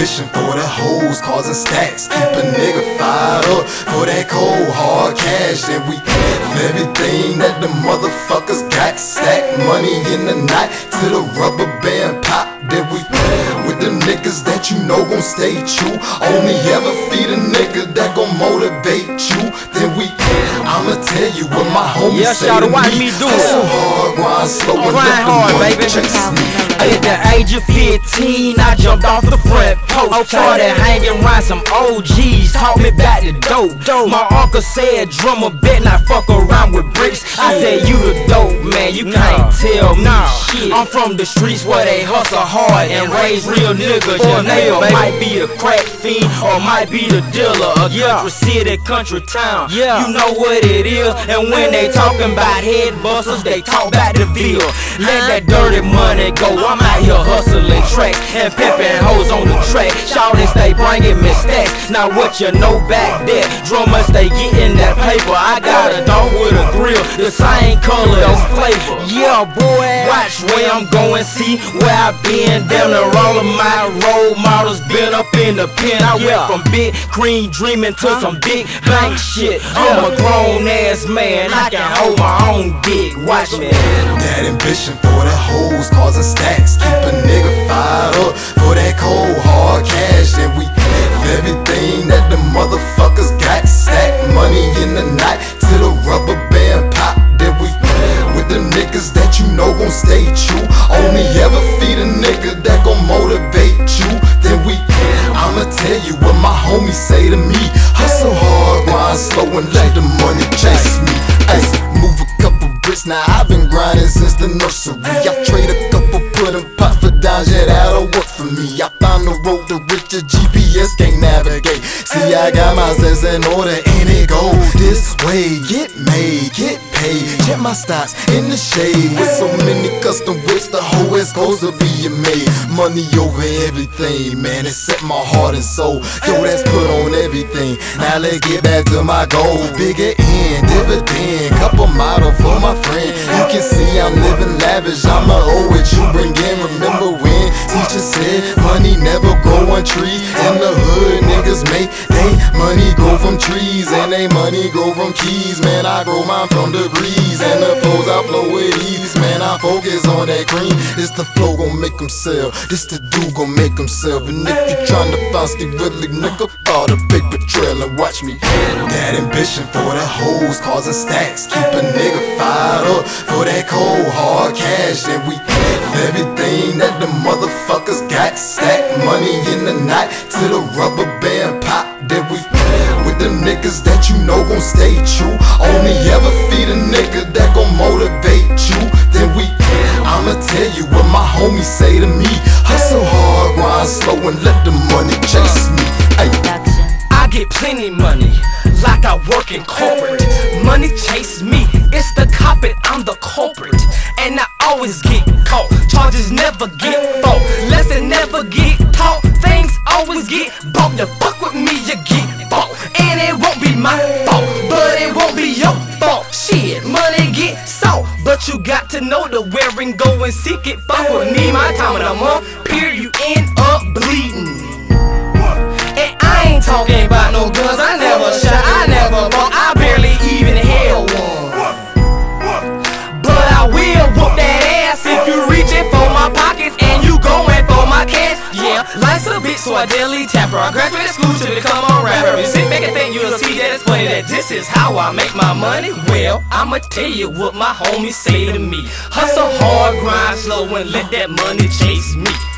ambition for the hoes, causing stacks. Keep a nigga fired up for that cold hard cash. And we everything that the motherfuckers got. Stack money in the night till the rubber band pop. Then we with the niggas that you know gon' stay true. Only ever feed a nigga that gon' motivate you. Then we, I'ma tell you what my homies Yeah, say to watch me. me do it. Hustle hard, grind slow, Grind hard, baby. chase me. At the age of 15, I jumped off the front post. Started hanging around some OGs, taught me about the dope. My uncle said, drummer, bet not fuck around with bricks. I said, you the dope, man, you can't tell me shit. I'm from the streets where they hustle hard and raise real niggas. Your neighbor might be the crack fiend or might be the dealer. A country city, country town. You know what it is. And when they talking about head busters, they talk about the bill. Let that dirty money go. I'm out here hustling tracks and pimping hoes on the track. Shawty stay bringing me stacks. Now what you know back there? Drummers stay getting that paper. I got a dog with a grill, the same color as flavor. Yeah, boy. Watch where I'm going, see where I been. Down the roll of my role models been up in the pen. I went from big cream dreaming to some big bank shit. I'm a grown ass man, I can hold my own dick. Watch me. That ambition for the hoes, causing stacks. Motherfuckers got. Stack money in the night till the rubber band pop. Then we with the niggas that you know gon' stay true. Only ever feed a nigga that gon' motivate you. Then we, I'ma tell you what my homies say to me. Hustle hard, grind slow, and let the money chase me. Ay, move a couple bricks, now I've been grinding since the nursery. I trade a couple, put 'em pot for dimes, yeah, that'll work for me. I found the road to riches, GPS can't navigate. See, I got my sense in order, and it go this way. Get made, get paid. Check my stocks in the shade. With so many custom whips, the whole West Coast will be made. Money over everything, man. It set my heart and soul. Yo, that's put on everything. Now let's get back to my goal. Bigger end, dividend. Couple model for my friend. You can see I'm living lavish. I'ma owe what you bring in. Remember when teacher said money never tree? In the hood, niggas make they money grow from trees. And they money grow from keys. Man, I grow mine from degrees. And the flows I flow with ease. Man, I focus on that cream. This the flow gon' make them sell. This the dude gon' make them sell. And if you tryna find Steve Ridley, nigga, follow the paper trail and watch me. That ambition for the hoes, causing stacks. Keep a nigga fired up for that cold hard cash. And we everything that the motherfuckers got. Stack money in the night till the rubber band pop. Then we with the niggas that you know gon' stay true. Only ever feed a nigga that gon' motivate you. Then we, I'ma tell you what my homies say to me. Hustle hard, grind slow, and let the money chase me. Ay. I get plenty money, like I work in corporate. Money chase me, it's the cop it, I'm the culprit. And I always get caught, charges never get fought. Lesson never get taught, things always get bought. You fuck with me, you get bought. And it won't be my fault, but it won't be your fault. Shit, money get sought, but you got to know the where and go and seek it. Fuck with me, my time of the month, period, you end up bleeding. So I daily tapper. I graduated school to become a rapper. You sit back and think you'll see that it's funny that this is how I make my money. Well, I'ma tell you what my homies say to me. Hustle hard, grind slow, and let that money chase me.